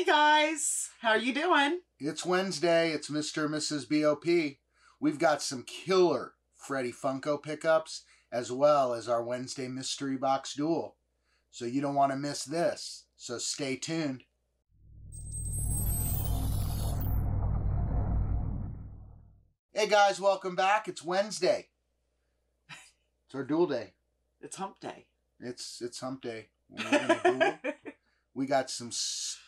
Hey guys, how are you doing? It's Wednesday. It's Mr. and Mrs. BOP. We've got some killer Freddy Funko pickups as well as our Wednesday mystery box duel. So you don't want to miss this. So stay tuned. Hey guys, welcome back. It's Wednesday. It's our duel day. It's hump day. It's it's hump day. We're gonna duel. We got some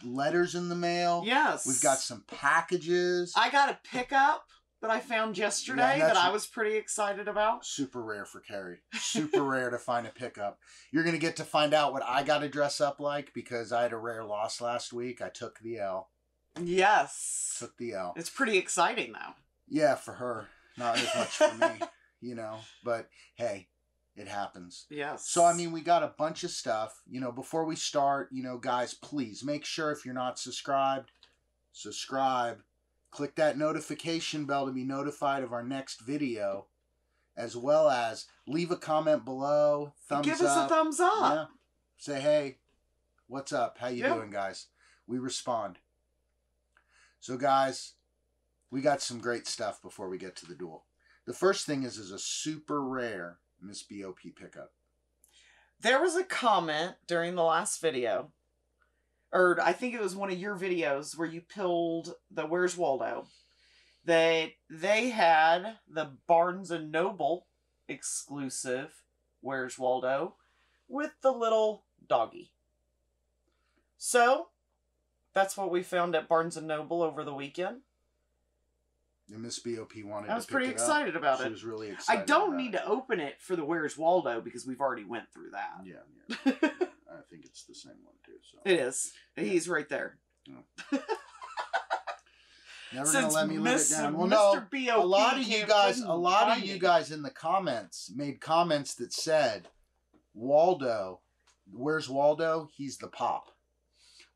letters in the mail. yes. We've got some packages. I got a pickup that I found yesterday Yeah, that I was pretty excited about. Super rare for Carrie. Super rare to find a pickup. You're going to get to find out what I got to dress up like because I had a rare loss last week. I took the L. Yes. Took the L. It's pretty exciting though. Yeah, for her. Not as much for me, you know. But hey, it happens. Yes. So, I mean, we got a bunch of stuff. You know, before we start, you know, guys, please make sure if you're not subscribed, subscribe. Click that notification bell to be notified of our next video, as well as leave a comment below, thumbs up. give up. us a thumbs up. Yeah. Say, hey, what's up? How you Yeah. doing, guys? We respond. So, guys, we got some great stuff before we get to the duel. The first thing is is a super rare Miss BOP pickup. There was a comment during the last video, or I think it was one of your videos where you pilled the Where's Waldo. That they had the Barnes and Noble exclusive Where's Waldo with the little doggy. So that's what we found at Barnes and Noble over the weekend. And Miss BOP wanted I was pretty up. excited about She it. was really excited. I don't need it. to open it for the Where's Waldo because we've already went through that. Yeah, yeah. I think it's the same one too. So It is. He's right there. Oh. never Since gonna let me live it down. Well, Mr. no, BOP a lot of you guys, a lot of you guys in the comments made comments that said Waldo. Where's Waldo? He's the pop.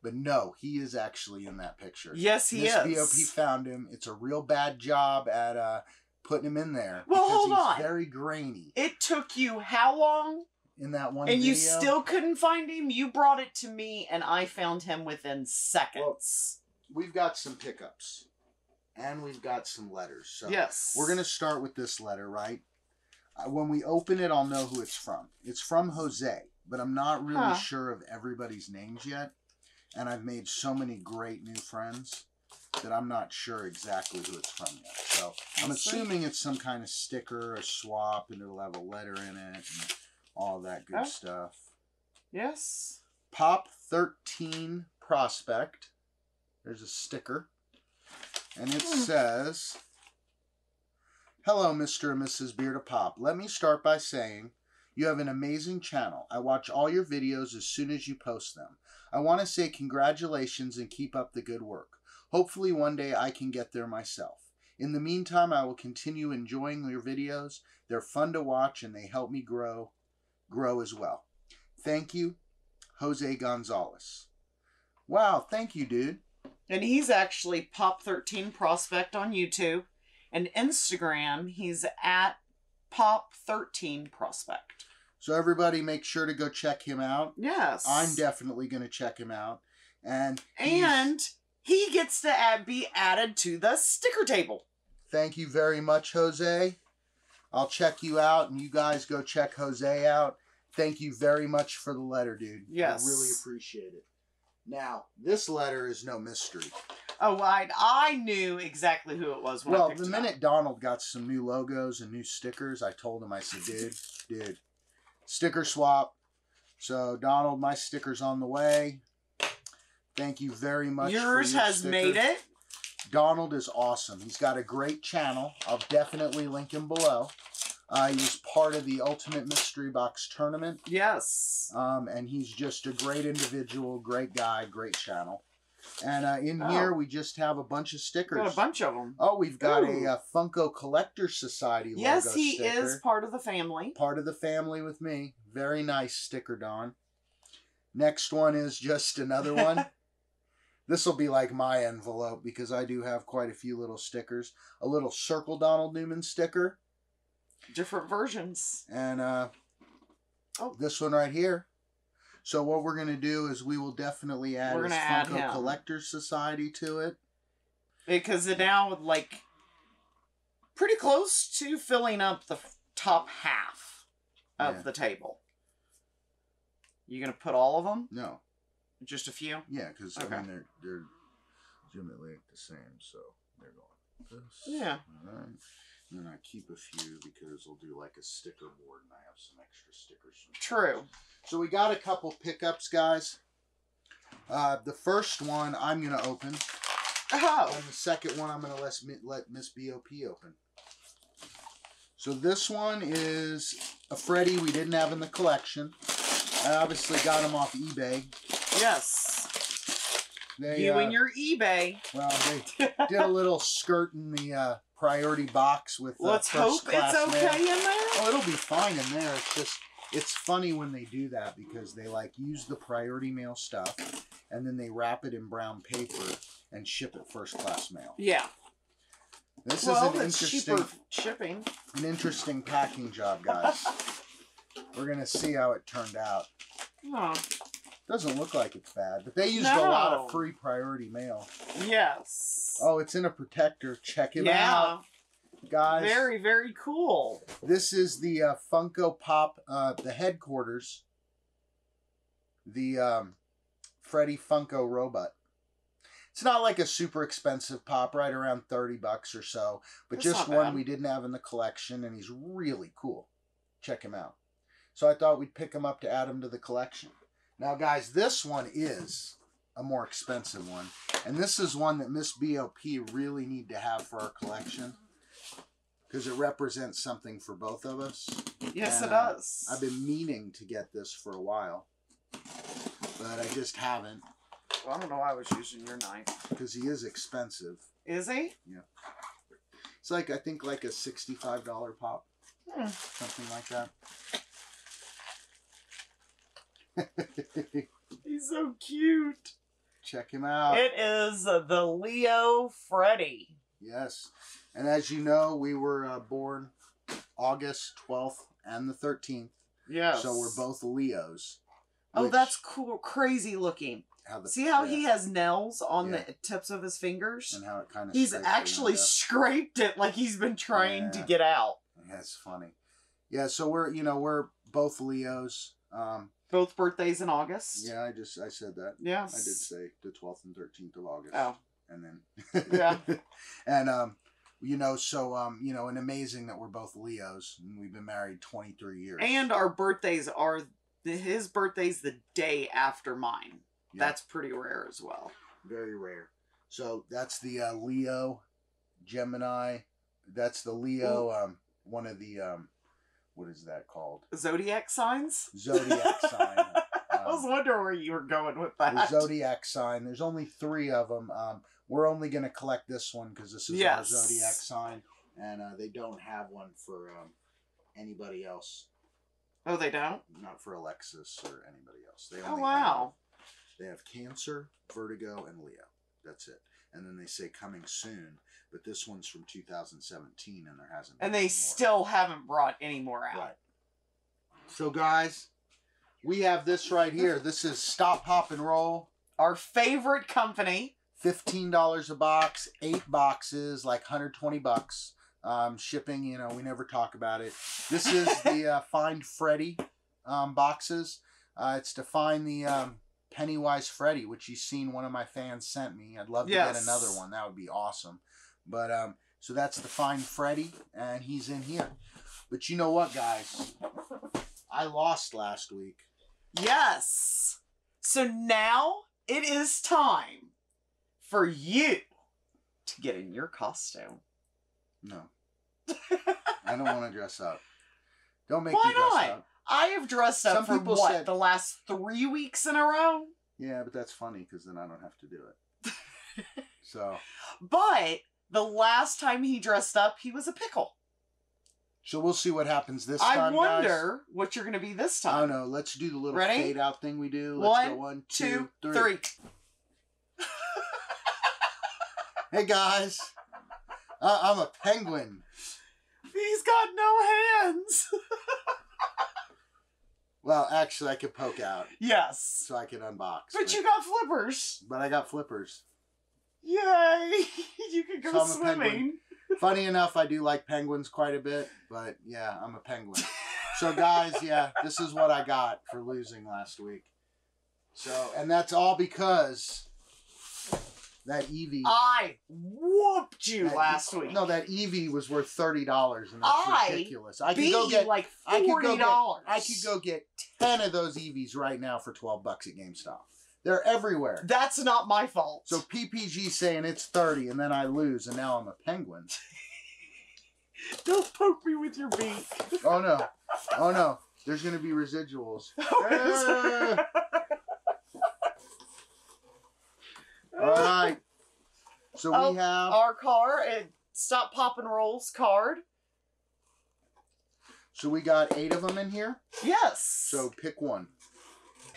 But no, he is actually in that picture. Yes, he is. BOP found him. It's a real bad job at uh, putting him in there. Well, hold on. very grainy It took you how long? in that one and you still couldn't find him? You brought it to me and I found him within seconds. we've got some pickups and we've got some letters. So yes. we're going to start with this letter, right? Uh, when we open it, I'll know who it's from. It's from Jose, but I'm not really Huh. sure of everybody's names yet. And I've made so many great new friends that I'm not sure exactly who it's from yet. So I'm assuming it's some kind of sticker or swap, and it'll have a letter in it and all that good Oh. stuff. Yes. Pop 13 Prospect. There's a sticker. And it Hmm. says Hello, Mr. and Mrs. Beard of Pop. Let me start by saying you have an amazing channel. I watch all your videos as soon as you post them. I want to say congratulations and keep up the good work. Hopefully, one day I can get there myself. In the meantime, I will continue enjoying your videos. They're fun to watch and they help me grow grow as well. Thank you, Jose Gonzalez. Wow, thank you, dude. And he's actually Pop13 Prospect on YouTube. And Instagram, he's at Pop13 Prospect. So everybody make sure to go check him out. Yes. I'm definitely going to check him out. And And he gets to add, be added to the sticker table. thank you very much, Jose. I'll check you out and you guys go check Jose out. Thank you very much for the letter, dude. Yes. I really appreciate it. Now, this letter is no mystery. Oh, I, I knew exactly who it was when I Well, picked the minute Donald got some new logos and new stickers, I told him, I said, dude, dude, sticker swap. So, Donald, my sticker's on the way. Thank you very much. for Yours your has sticker. made it. Donald is awesome. He's got a great channel. I'll definitely link him below. Uh, he was part of the Ultimate Mystery Box tournament, Yes. um, and he's just a great individual, great guy, great channel. And uh, in Oh. here, we just have a bunch of stickers. Got a bunch of them. Oh, we've got Ooh. a, uh Funko Collector Society logo Yes, he sticker. is part of the family. part of the family with me. Very nice sticker, Don. Next one is just another one. this will be like my envelope because I do have quite a few little stickers. A little circle Donald Newman sticker, Different versions. and uh, Oh. this one right here. So what we're gonna do is we will definitely add We're gonna add Funko him. Collectors Society to it. because it now like pretty close to filling up the top half of Yeah. the table. You gonna put all of them? No, Just a few? yeah, because Okay. I mean they're they're legitimately the same, so they're going this. Yeah. All right. And then I keep a few because I'll do like a sticker board, and I have some extra stickers. True. So we got a couple pickups, guys. Uh, the first one I'm gonna open, Oh, and the second one I'm gonna let let Miss Bop open. So this one is a Freddy we didn't have in the collection. I obviously got him off eBay. yes. They, you uh, and your eBay. well, they did a little skirt in the uh, priority box with uh, Let's first hope class it's mail. okay in there. Oh, it'll be fine in there. It's just it's funny when they do that because they like use the priority mail stuff and then they wrap it in brown paper and ship it first class mail. Yeah. This well, is an interesting shipping. an interesting packing job, guys. We're gonna see how it turned out. Oh, Doesn't look like it's bad, but they used a lot of free priority mail. yes. Oh, it's in a protector. Check it yeah. out, guys. Very, very cool. This is the uh, Funko Pop, uh, the headquarters. The um, Freddy Funko robot. It's not like a super expensive pop, right around thirty bucks or so, but That's just one we didn't have in the collection, and he's really cool. Check him out. So I thought we'd pick him up to add him to the collection. Now, guys, this one is a more expensive one, and this is one that Miss BOP really need to have for our collection because it represents something for both of us. Yes, it Uh, does. I've been meaning to get this for a while, but I just haven't Well, I don't know why I was using your knife. because he is expensive. Is he? Yeah. It's like I think like a sixty-five dollar pop, Hmm. something like that. He's so cute. Check him out. It is the Leo Freddy. yes, and as you know, we were uh, born August twelfth and the thirteenth, Yes. so we're both Leos. Oh, that's cool. Crazy looking. how the- See how yeah, he has nails on Yeah. the tips of his fingers? and how it kind of He's actually scraped it like he's been trying to get out. That's funny. Yeah, so we're you know we're both Leos. Um, Both birthdays in August. yeah, I just I said that. Yes. I did say the twelfth and thirteenth of August. Oh, and then Yeah. and um, you know, so um, you know, and amazing that we're both Leos and we've been married twenty three years. and our birthdays are the, his birthday's the day after mine. Yeah. That's pretty rare as well. very rare. So that's the uh, Leo, Gemini. That's the Leo. Um, one of the um, what is that called? Zodiac signs. Zodiac sign. I was Um, wondering where you were going with that. zodiac sign. There's only three of them. Um, we're only going to collect this one because this is Yes. our zodiac sign, and uh, they don't have one for um, anybody else. Oh, they don't. Not for Alexis or anybody else. They Oh only wow. Have, they have Cancer, Vertigo, and Leo. That's it. And then they say coming soon, but this one's from 2017, and there hasn't. And they still haven't brought any more out. Right. So guys, we have this right here. This is Stop Pop and Roll. Our favorite company. fifteen dollars a box, eight boxes, like hundred twenty bucks. Um, shipping, you know, we never talk about it. This is the uh, Find Freddy um, boxes. Uh, it's to find the um, Pennywise Freddy, which you've seen one of my fans sent me. I'd love to Yes. get another one. That would be awesome. But um, so that's the Find Freddy, and he's in here. But you know what, guys? I lost last week. Yes. So now it is time for you to get in your costume. No, I don't want to dress up. Don't make Why me dress not? up. I have dressed up Some for people what said- the last three weeks in a row. Yeah, but that's funny because then I don't have to do it. so, But the last time he dressed up, he was a pickle. so we'll see what happens this I time, guys. wonder what you're going to be this time. I don't know. Let's do the little Ready? fade out thing we do. Let's go One, one, Two, two, three. three. Hey guys, uh, I'm a penguin. He's got no hands. Well, actually, I could poke out, Yes. so I could unbox. But you got flippers. But I got flippers. Yay! you could go So I'm swimming. Funny enough, I do like penguins quite a bit, but yeah, I'm a penguin. So, guys, yeah, this is what I got for losing last week. So, and that's all because that Eevee. I whooped you last week. No, that Eevee was worth thirty dollars, and that's I ridiculous. I could go get. like forty dollars. I could go get ten of those Eevees right now for twelve bucks at GameStop. They're everywhere. That's not my fault. So PPG saying it's thirty, and then I lose, and now I'm a penguin. don't poke me with your beak. Oh no! Oh no! There's gonna be residuals. Ah. All right. So Oh, we have. Our car and Stop Pop 'n Rolls card. So we got eight of them in here. Yes. So pick one.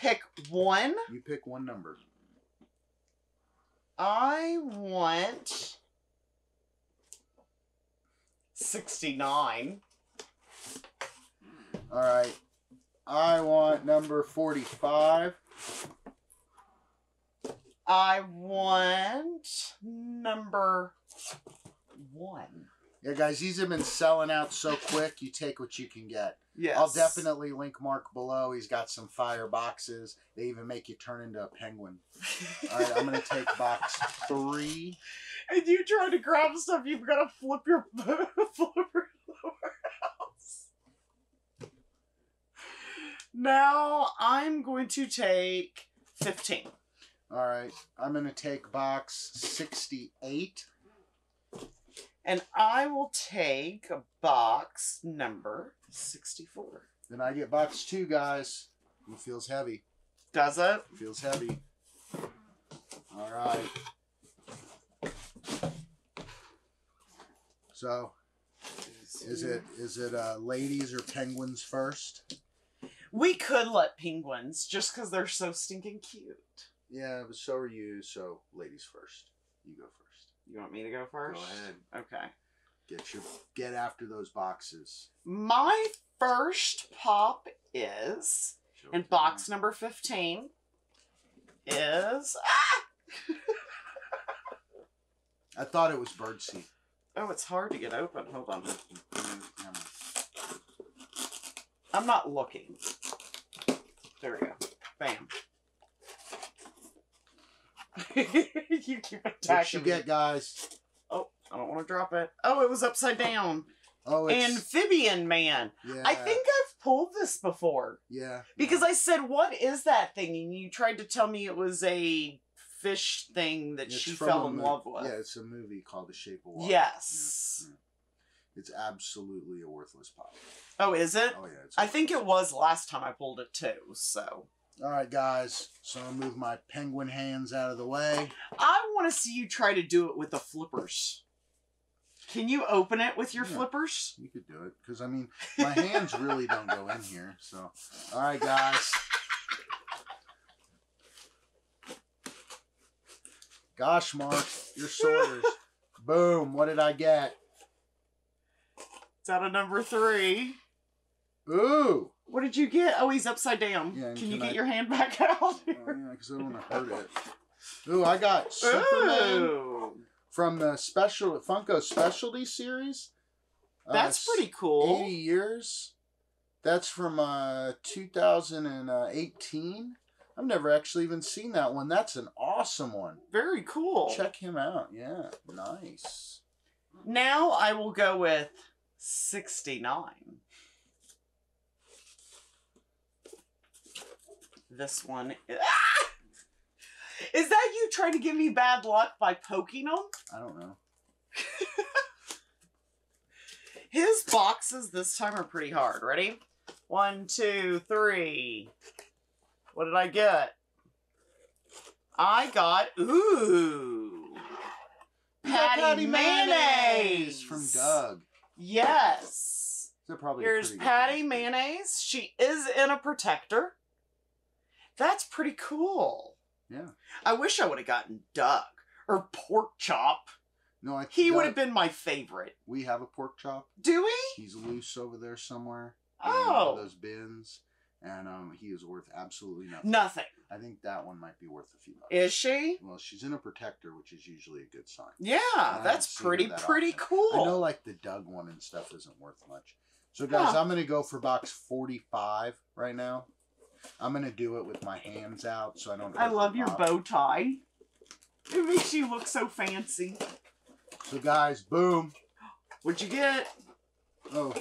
Pick one. You pick one number. I want sixty-nine. All right. I want number forty-five. I want number one. Yeah, guys, these have been selling out so quick. You take what you can get. Yes. I'll definitely link Mark below. He's got some fire boxes. They even make you turn into a penguin. All right, I'm gonna take box three. and you try to grab stuff, you've got to flip your flipper lower house. Now I'm going to take fifteen. All right, I'm gonna take box sixty-eight. And I will take a box number 64. Then I get box two, guys. It feels heavy. Does it? feels heavy. All right. So, is it is it uh, ladies or penguins first? We could let penguins just because they're so stinking cute. Yeah, but so are you. So, ladies first. You go first. You want me to go first? Go ahead. Okay. Get your get after those boxes. My first pop is, Show and box number 15 is. Ah! I thought it was birdseed. Oh, it's hard to get open. Hold on. Mm, I'm not looking. There we go. Bam. you keep What you me. get, guys? Oh, I don't want to drop it. Oh, it was upside down. Oh, it's Amphibian Man. yeah, I think I've pulled this before yeah because I said, "What is that thing?" And you tried to tell me it was a fish thing that It's she fell in love with. Yeah, it's a movie called The Shape of Water. Yes. Yeah, yeah. It's absolutely a worthless pop. Oh, is it? Oh yeah, I think it was last time I pulled it too. So All right, guys. So I'll move my penguin hands out of the way. I want to see you try to do it with the flippers. Can you open it with your Yeah. flippers? You could do it because I mean, my hands really don't go in here. So, all right, guys. Gosh, Mark, your sorters. Boom. What did I get? It's out of number three. Ooh. What did you get? Oh, he's upside down. Yeah, and can you can get I- your hand back out? Oh, yeah, because I don't want to hurt it. Ooh, I got Superman Ooh, from the special Funko Specialty series. Uh, that's pretty cool. 80 years. That's from uh 2018. I've never actually even seen that one. That's an awesome one. Very cool. Check him out. Yeah, nice. Now I will go with 69. This one. Ah! Is that you trying to give me bad luck by poking them? I don't know. His boxes this time are pretty hard. Ready? One, two, three. What did I get? I got ooh, got patty, mayonnaise from Doug. Yes. They're probably Here's good Patty. Mayonnaise. She is in a protector. That's pretty cool. Yeah. I wish I would have gotten Doug or Pork Chop. No, I He would have been my favorite. We have a pork chop. Do we? He's loose over there somewhere. in one of Oh. those bins. and um, he is worth absolutely nothing. Nothing. I think that one might be worth a few bucks. Is she? Well, she's in a protector, which is usually a good sign. Yeah, that's don't see her pretty that pretty often. cool. I know, like the Doug one and stuff isn't worth much. So, guys, Huh. I'm gonna go for box 45 right now. I'm gonna do it with my hands out, so I don't. I love your bow tie. It makes you look so fancy. So, guys, boom. What'd you get? Oh.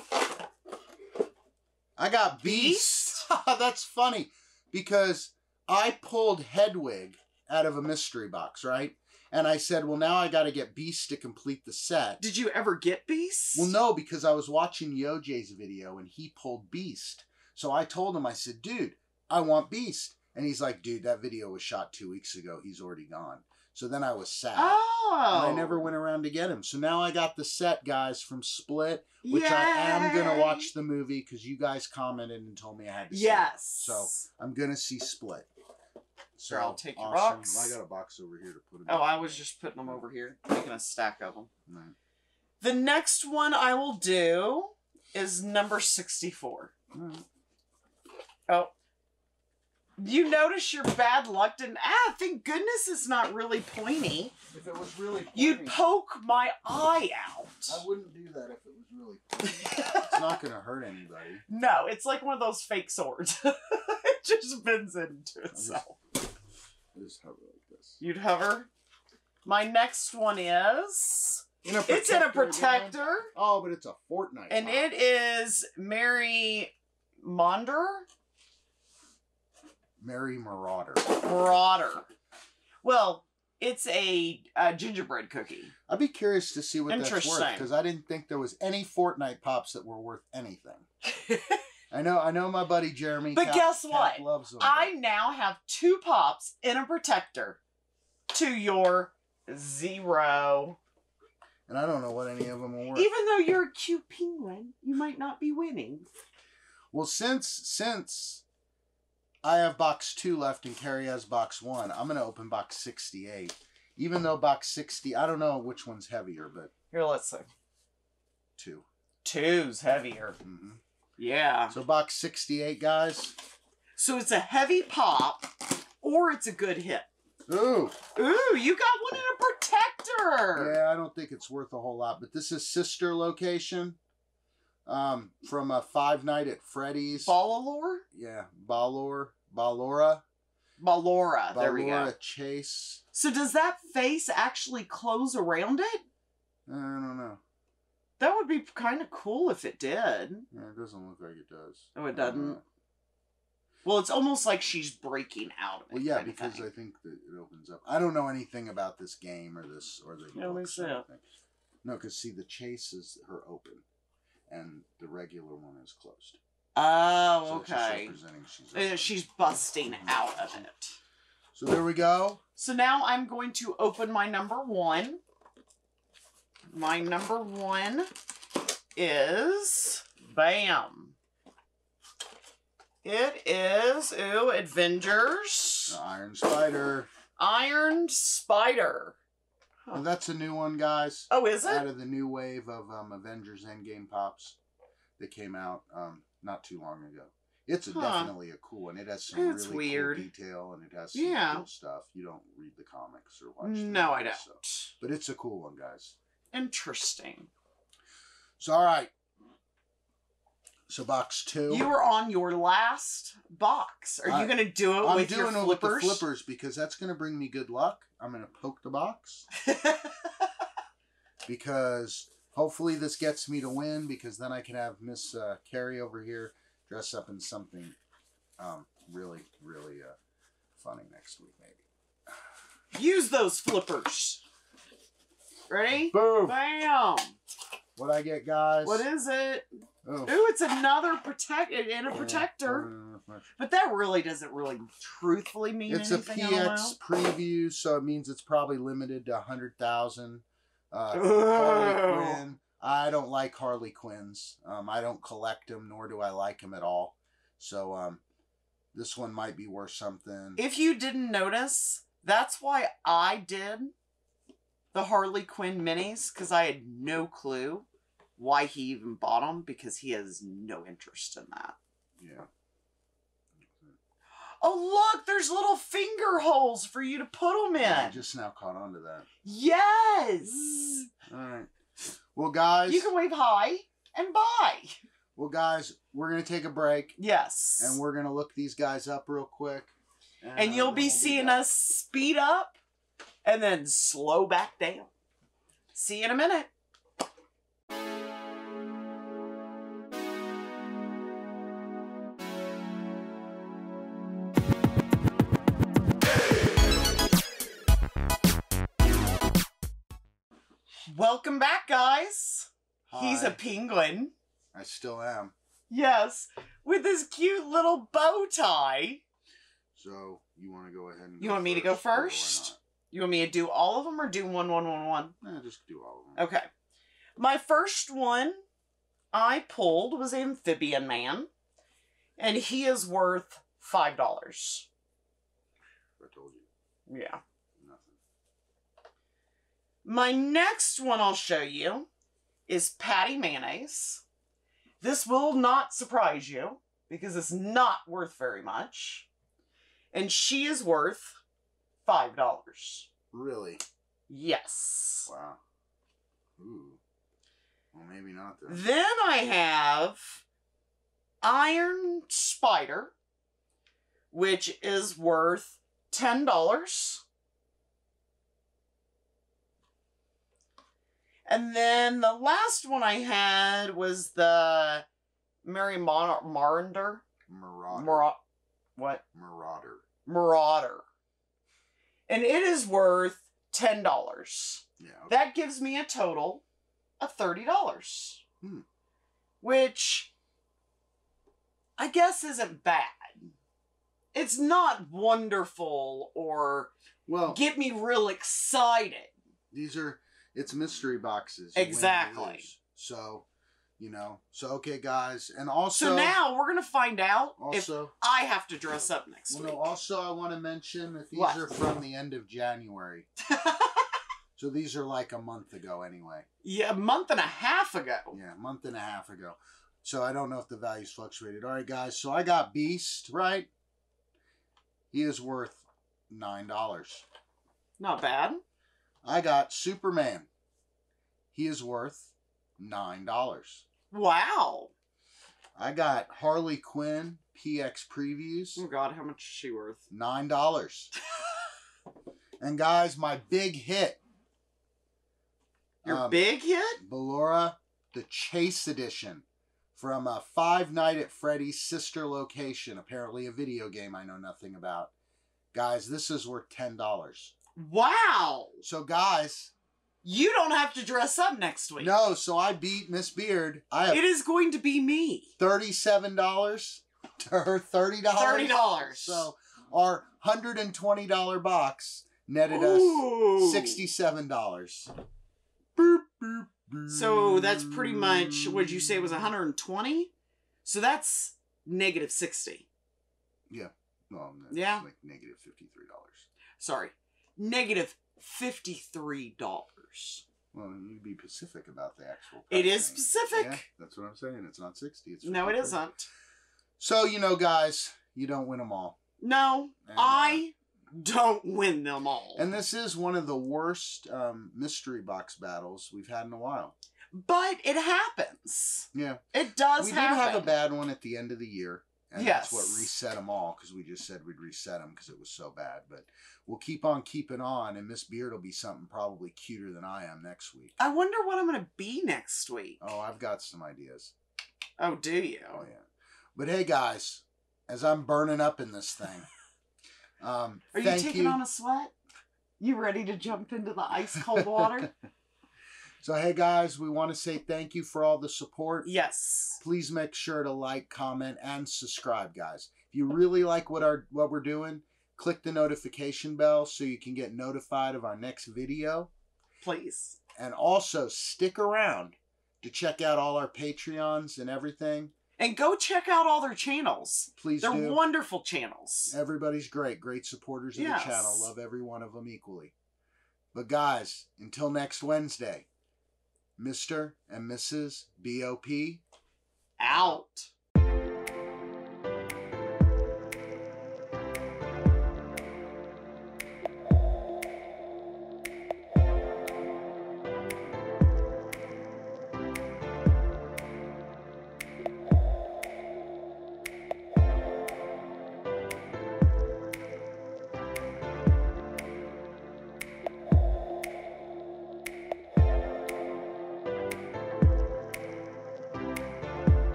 I got Beast. That's funny because I pulled Hedwig out of a mystery box, right? And I said, well, now I got to get Beast to complete the set. Did you ever get Beast? Well, no, because I was watching Yojay's video and he pulled Beast. So I told him, I said, dude, I want Beast. And he's like, dude, that video was shot two weeks ago. He's already gone. So then I was sad. Oh. And I never went oh. around to get him. So now I got the set, guys, from Split which I am gonna watch the movie because you guys commented and told me I had to. see. Yes. So I'm gonna see Split. So I'll take your box. I got a box over here to put them. Oh, I was just putting them over here, making a stack of them. Right. The next one I will do is number 64. Alright. Oh. You notice your bad luck didn't. Ah, thank goodness it's not really pointy. If it was really, pointy, You'd poke my eye out. I wouldn't do that if it was really. Pointy. it's not gonna hurt anybody. no, it's like one of those fake swords. it just bends into itself. I just hover like this. You'd hover. My next one is. In It's in a again? protector, Oh, but it's a Fortnite. and box. it is Mary Monder. Merry Marauder. Marauder. Well, it's a, uh gingerbread cookie. I'd be curious to see what that's worth because I didn't think there was any Fortnite pops that were worth anything. I know, I know, my buddy Jeremy. But Cap- guess Cap what? Loves them. I now have two pops in a protector to your zero. and I don't know what any of them are worth. Even though you're a cute penguin, you might not be winning. well, since since I have box two left and Carrie has box one, I'm gonna open box sixty-eight. Even though box sixty, I don't know which one's heavier, but Here, let's see. two. Two's heavier. hmm Yeah. So box sixty-eight, guys. So it's a heavy pop, or it's a good hit. Ooh, Ooh, you got one in a protector. yeah, I don't think it's worth a whole lot, but this is sister location. Um, from a Five Night at Freddy's. Ballalore? Yeah, Balor, Balora, Ballora. There we go. Chase. So does that face actually close around it? I don't know. That would be kind of cool if it did. Yeah, it doesn't look like it does. Oh, it doesn't? Well, it's almost like she's breaking out of it. Well, yeah, because thing. I think that it opens up. I don't know anything about this game or this or the Yeah, books or No, because see, the chase is her open, and the regular one is closed. Oh, So okay. she's Uh, she's busting out of it. So there we go. So now I'm going to open my number one. My number one is bam. It is ooh Avengers The Iron Spider. Iron Spider. Well, that's a new one, guys. Oh, is it? Out of the new wave of um, Avengers Endgame pops that came out um, not too long ago. It's a, Huh. definitely a cool one. It has some It's really weird. cool detail and it has some Yeah. cool stuff. You don't read the comics or watch. No, I don't. so- But it's a cool one, guys. Interesting. So all right. So box two. You were on your last box. Are I- you going to do it I'm with doing your it with the flippers? flippers because that's going to bring me good luck. I'm going to poke the box because hopefully this gets me to win because then I can have Miss uh, Carrie over here dress up in something um, really, really uh, funny next week, maybe. Use those flippers. Ready? Boom! Bam. What I get, guys? What is it? Oh. Ooh, it's another protect in a protector. But that really doesn't really truthfully mean It's a anything. I don't. PX preview, so it means it's probably limited to 100,000. Uh, Harley Ooh. Quinn. I don't like Harley Quinns. Um, I don't collect them, nor do I like them at all. So um, this one might be worth something. If you didn't notice, that's why I did the Harley Quinn minis because I had no clue why he even bought them because he has no interest in that. yeah. Oh, look, there's little finger holes for you to put them in. I just now caught on to that. yes. All right. Well, guys. You can wave hi and bye. Well, guys, we're gonna take a break Yes. and we're gonna look these guys up real quick. and you'll be seeing us speed up and then slow back down. See you in a minute. Welcome back, guys. He's a penguin. I still am. Yes, with his cute little bow tie. So you want to go ahead and You want me to go first? You want me to do all of them or do one, one, one, one? Nah, just do all of them. Okay. My first one I pulled was Amphibian Man, and he is worth $5. I told you Yeah. nothing. My next one I'll show you is Patty Mayonnaise. This will not surprise you because it's not worth very much. And she is worth $5. Really? Yes. Wow. Ooh. Well, maybe not then. Then I have Iron Spider, which is worth ten dollars. And then the last one I had was the Merry Mar- Marauder. Marauder. Mara- what? Marauder. Marauder. And it is worth ten dollars. Yeah. okay. That gives me a total of thirty dollars, Hmm. which I guess isn't bad. It's not wonderful or Well, get me real excited. these are it's mystery boxes. You win, you Exactly. So, you know. So okay, guys, and also So, now we're gonna find out if I have to dress up next well, week. no, also I want to mention that these What? are from the end of January. So these are like a month ago anyway. yeah, a month and a half ago. Yeah, a month and a half ago. So I don't know if the values fluctuated. All right, guys. So I got Beast, right? He is worth nine dollars. Not bad. I got Superman. He is worth nine dollars. Wow. I got Harley Quinn PX previews, Oh God, how much is she worth? nine dollars. and guys, my big hit, Your Um, big hit? Ballora, the Chase Edition from a Five Night at Freddy's sister location. Apparently, a video game I know nothing about. Guys, this is worth ten dollars. Wow. So, guys, You don't have to dress up next week. no. So I beat Miss Beard. I have It is going to be me. thirty-seven dollars to her thirty dollars. Thirty dollars. So our hundred and twenty dollar box netted Ooh. us sixty-seven dollars. So that's pretty much what'd you say it was 120? So that's negative 60. Well, that's Yeah. like negative fifty-three dollars. Sorry. Negative $53. Well, you be specific about the actual. It is specific. Yeah, that's what I'm saying. It's not sixty. It's No, it 53. isn't. So you know, guys, you don't win them all. No, And, uh, I don't win them all. And this is one of the worst um, mystery box battles we've had in a while. but it happens. Yeah, It does we did have a bad one at the end of the year, and that's what reset them all because we just said we'd reset them because it was so bad. But we'll keep on keeping on, and Miss Beard will be something probably cuter than I am next week. I wonder what I'm going to be next week. Oh, I've got some ideas. Oh, do you? Oh yeah, but hey, guys, as I'm burning up in this thing, um, Are you taking on a sweat? You ready to jump into the ice cold water? So, hey guys, we want to say thank you for all the support. yes. Please make sure to like, comment, and subscribe, guys. If you really like what our what we're doing, click the notification bell so you can get notified of our next video. Please. And also stick around to check out all our Patreons and everything. And go check out all their channels. Please They're do. wonderful channels. Everybody's great, great supporters of Yes. the channel. Love every one of them equally. But guys, until next Wednesday, Mr. and Mrs. BOP Out.